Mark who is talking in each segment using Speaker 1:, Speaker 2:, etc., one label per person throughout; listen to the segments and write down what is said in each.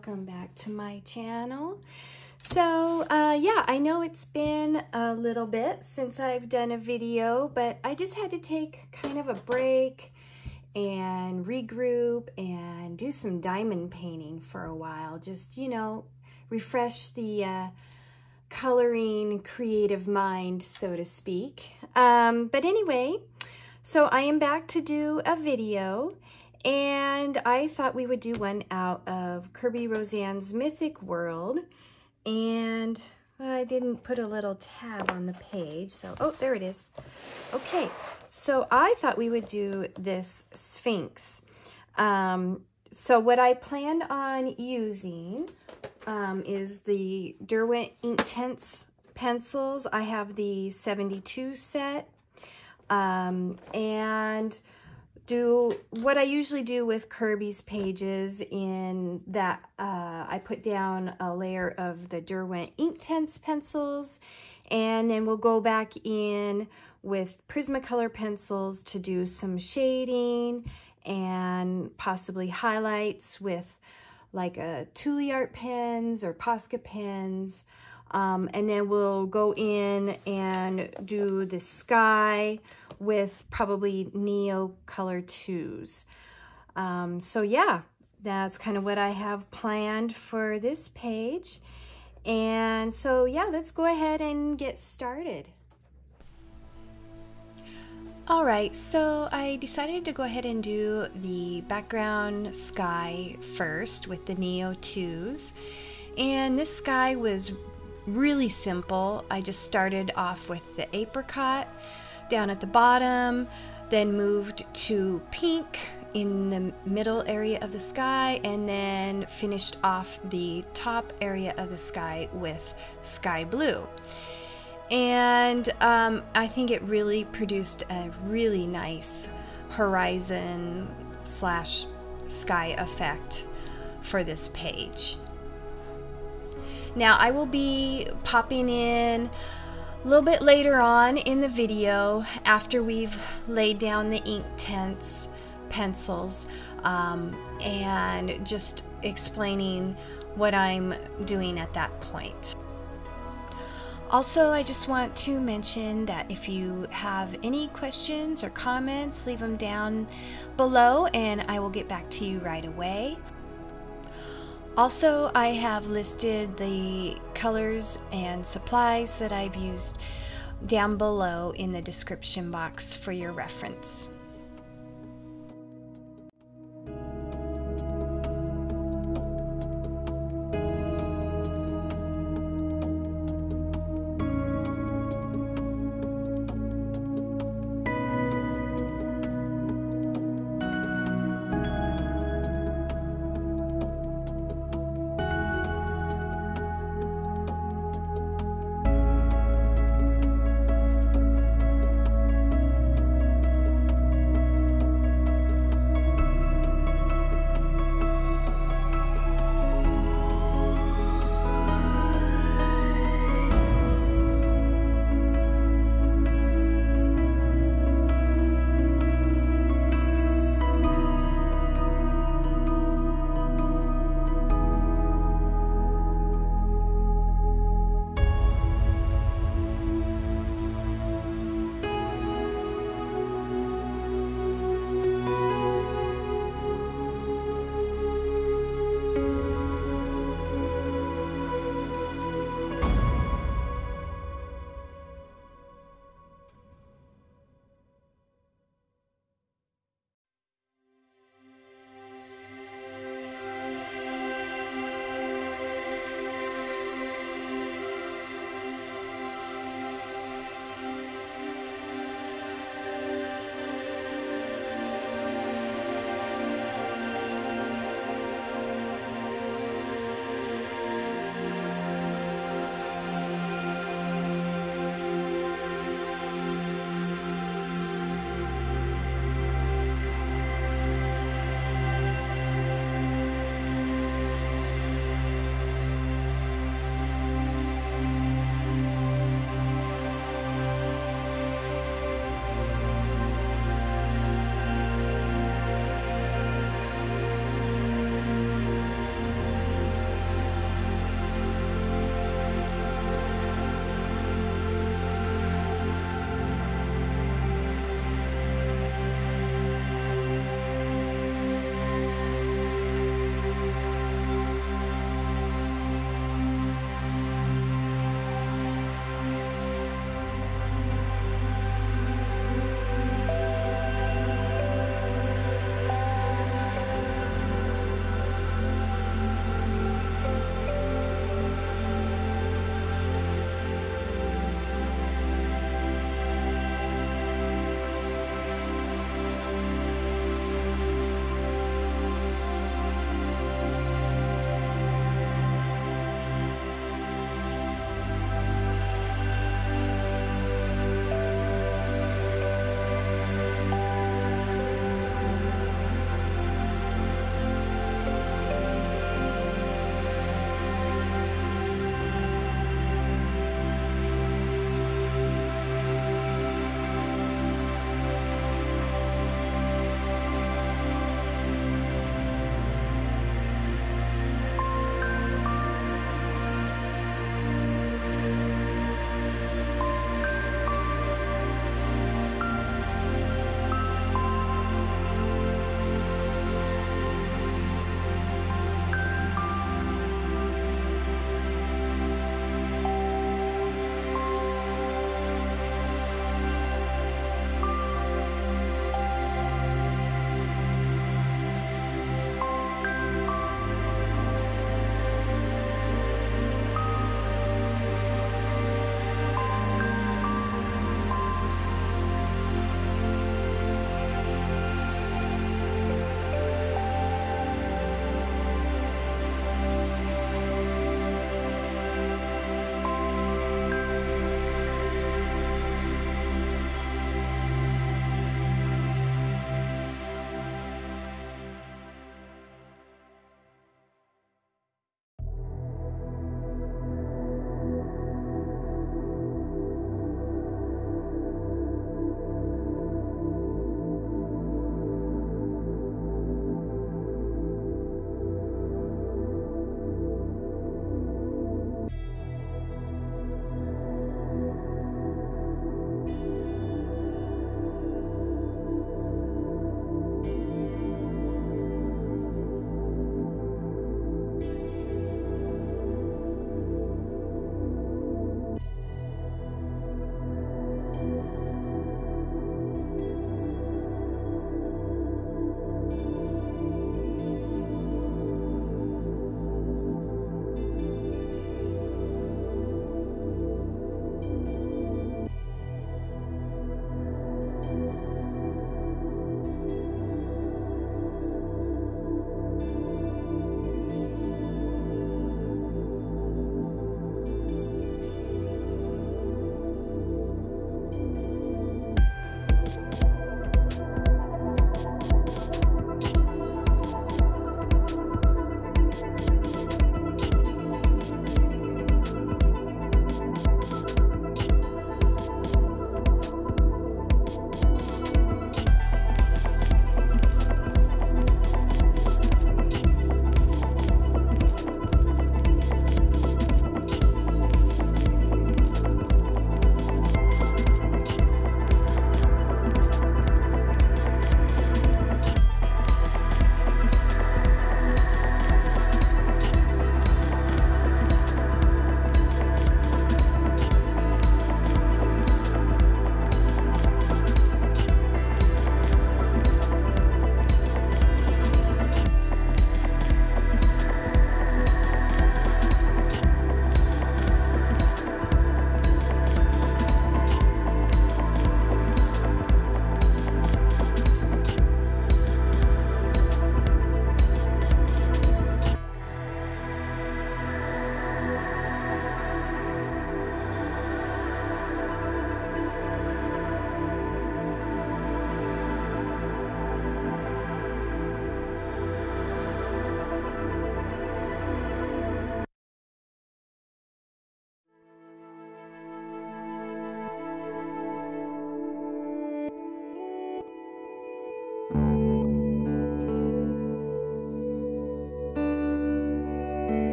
Speaker 1: welcome back to my channel. So uh, yeah, I know it's been a little bit since I've done a video, but I just had to take kind of a break and regroup and do some diamond painting for a while. Just, you know, refresh the uh, coloring creative mind, so to speak. Um, but anyway, so I am back to do a video and I thought we would do one out of Kerby Rosanes Mythic World. And I didn't put a little tab on the page. So, oh, there it is. Okay, so I thought we would do this Sphinx. Um, so what I planned on using um, is the Derwent Inktense pencils. I have the 72 set. Um, and do what I usually do with Kerby's pages in that uh, I put down a layer of the Derwent Inktense pencils and then we'll go back in with Prismacolor pencils to do some shading and possibly highlights with like a Art pens or Posca pens. Um, and then we'll go in and do the sky with probably Neo Color 2s. Um, so yeah, that's kind of what I have planned for this page. And so yeah, let's go ahead and get started. All right, so I decided to go ahead and do the background sky first with the Neo 2s. And this sky was really simple. I just started off with the apricot down at the bottom, then moved to pink in the middle area of the sky, and then finished off the top area of the sky with sky blue. And um, I think it really produced a really nice horizon slash sky effect for this page. Now I will be popping in a little bit later on in the video after we've laid down the Inktense pencils um, and just explaining what I'm doing at that point. Also, I just want to mention that if you have any questions or comments, leave them down below and I will get back to you right away. Also, I have listed the colors and supplies that I've used down below in the description box for your reference.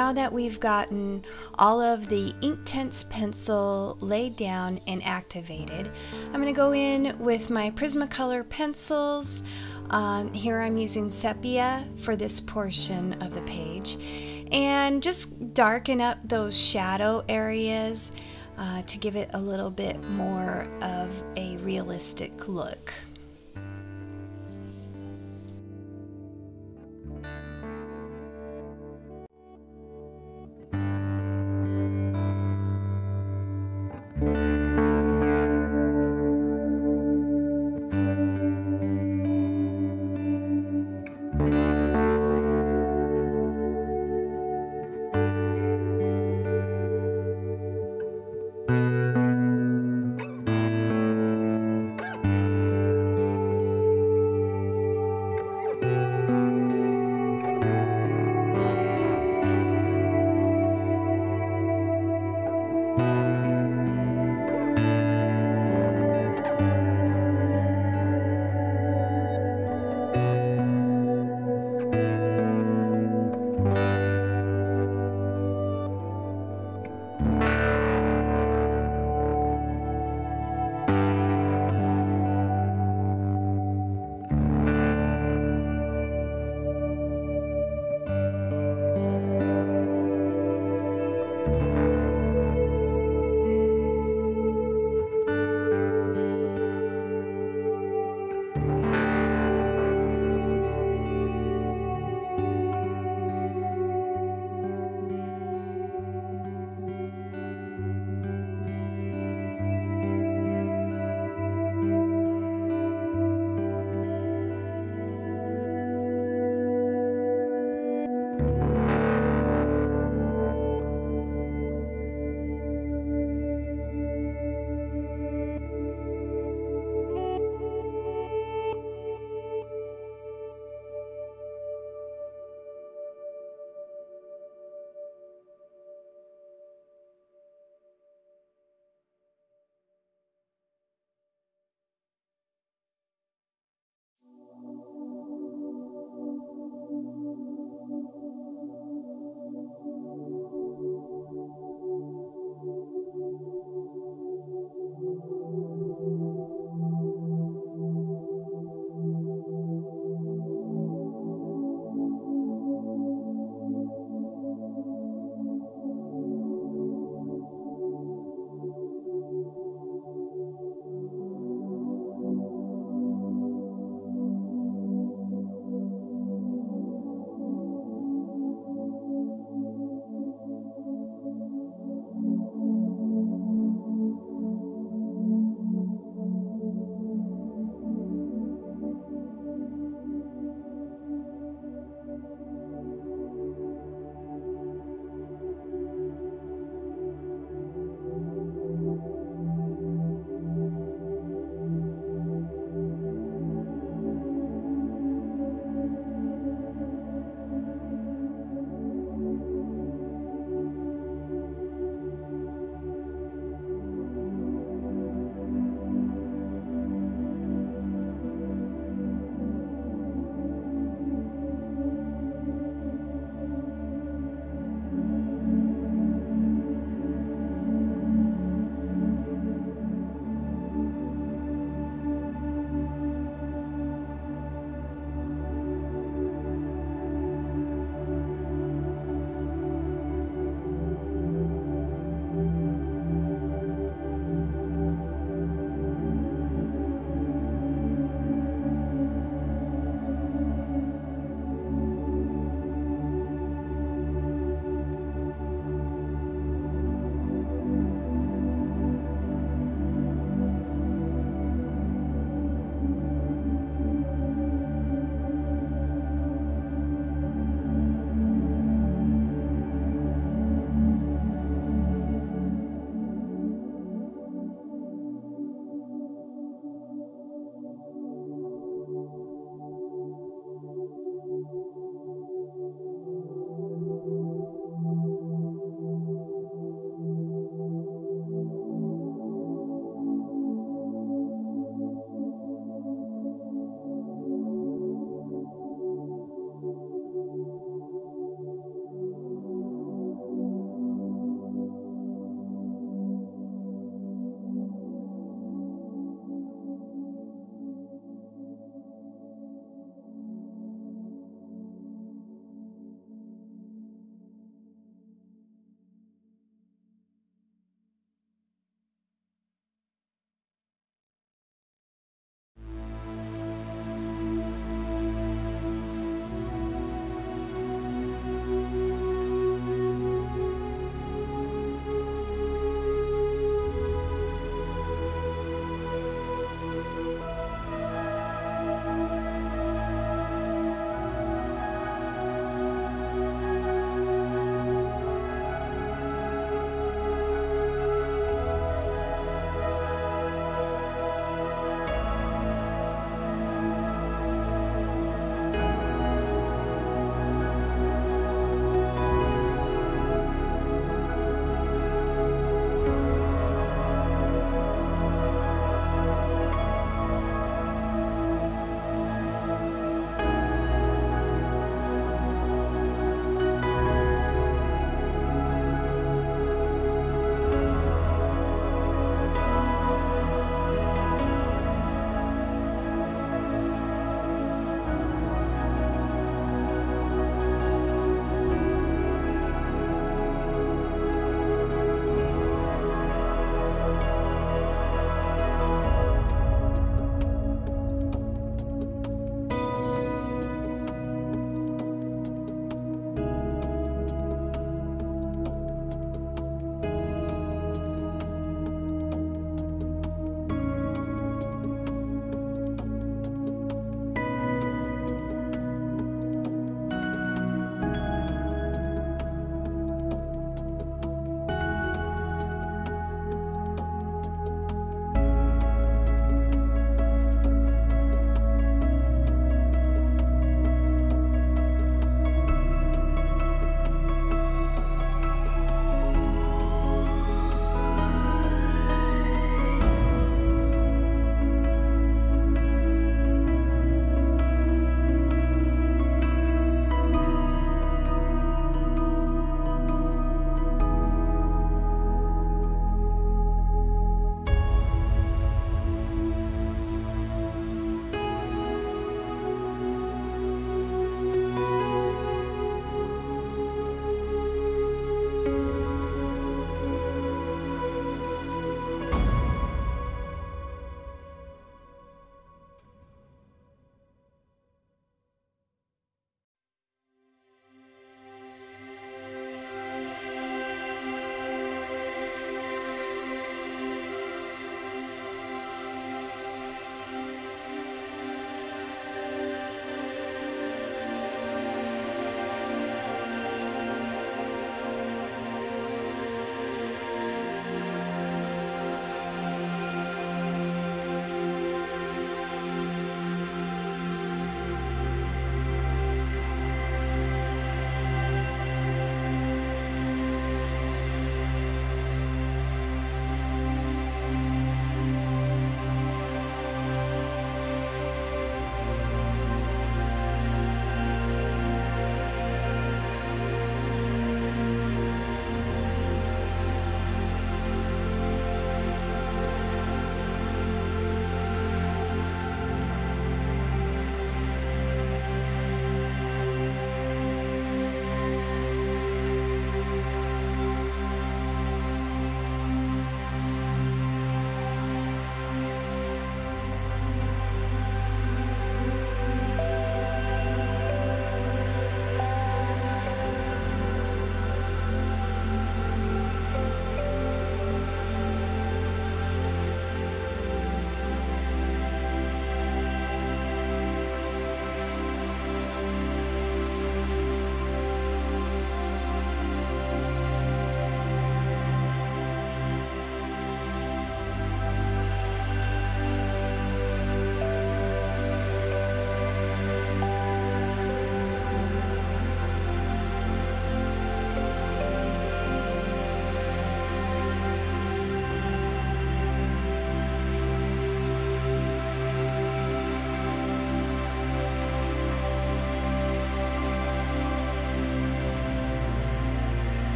Speaker 1: Now that we've gotten all of the Inktense pencil laid down and activated, I'm going to go in with my Prismacolor pencils. Um, here I'm using sepia for this portion of the page and just darken up those shadow areas uh, to give it a little bit more of a realistic look.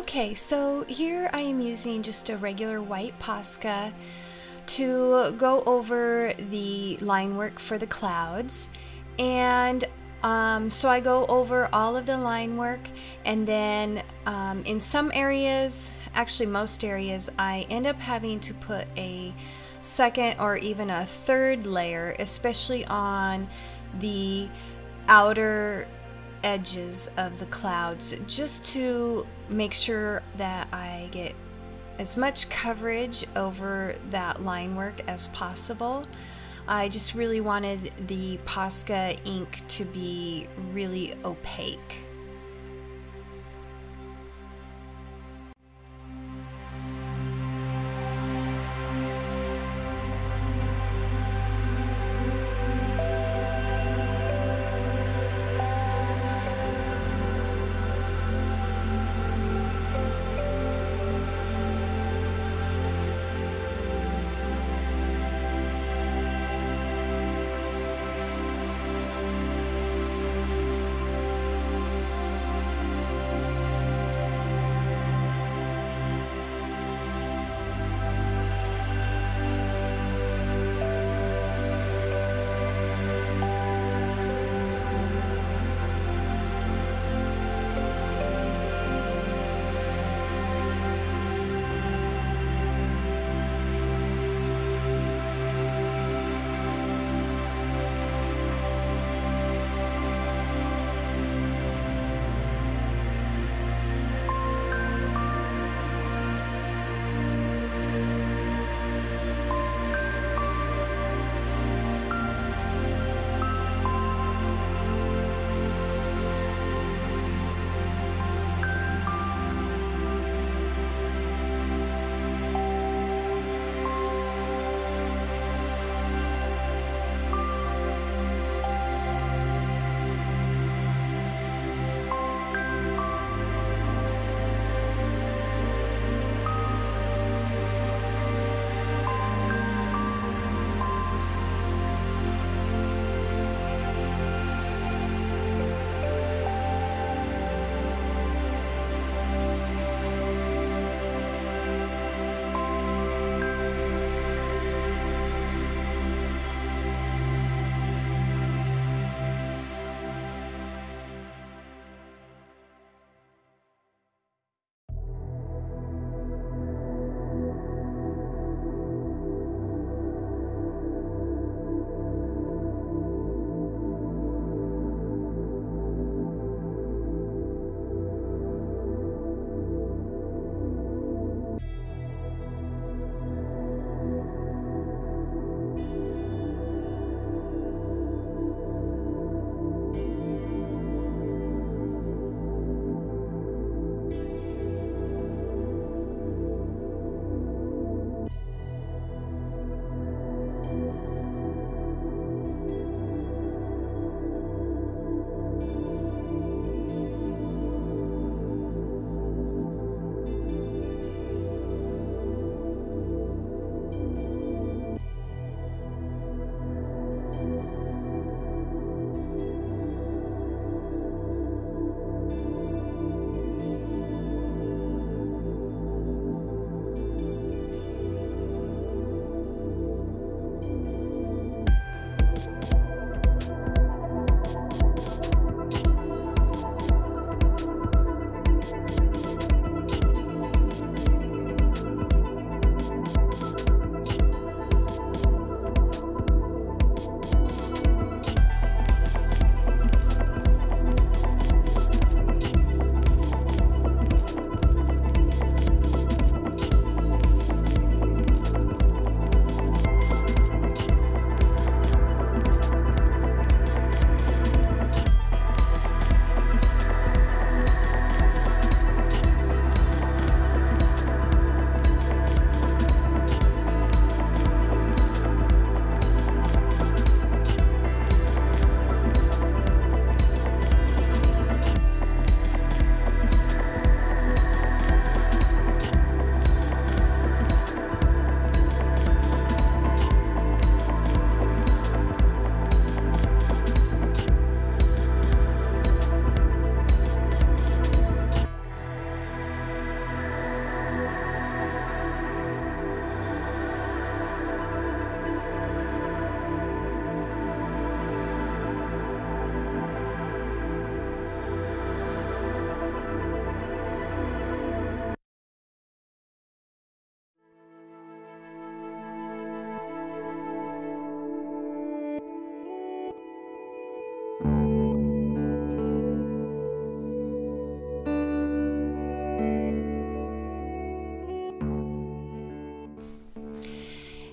Speaker 1: Okay, so here I am using just a regular white Posca to go over the line work for the clouds. And um, so I go over all of the line work and then um, in some areas, actually most areas, I end up having to put a second or even a third layer, especially on the outer edges of the clouds just to make sure that I get as much coverage over that line work as possible. I just really wanted the Posca ink to be really opaque.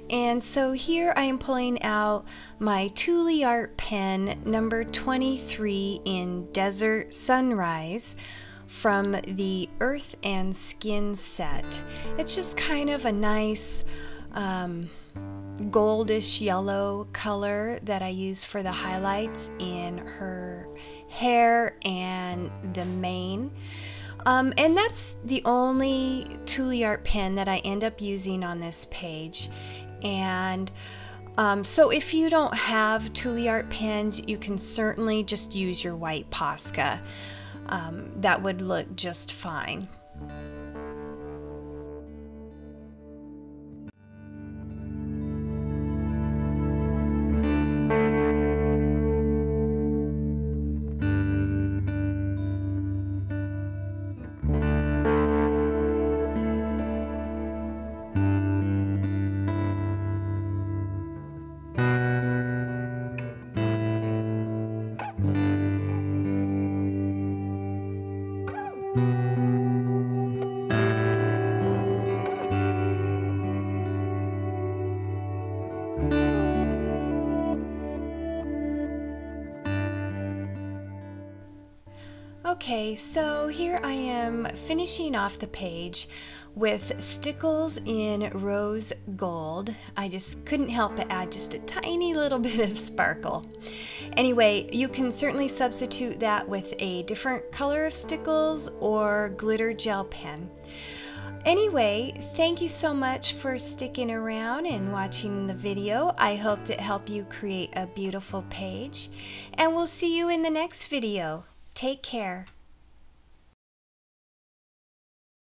Speaker 1: And so here I am pulling out my Tooli-Art pen number 23 in Desert Sunrise from the Earth and Skin set. It's just kind of a nice um, goldish yellow color that I use for the highlights in her hair and the mane. Um, and that's the only Tooli-Art pen that I end up using on this page. And um, so if you don't have Tooli-Art pens, you can certainly just use your white Posca. Um, that would look just fine. So here I am finishing off the page with stickles in rose gold. I just couldn't help but add just a tiny little bit of sparkle. Anyway, you can certainly substitute that with a different color of stickles or glitter gel pen. Anyway, thank you so much for sticking around and watching the video. I hope it helped you create a beautiful page. And we'll see you in the next video. Take care.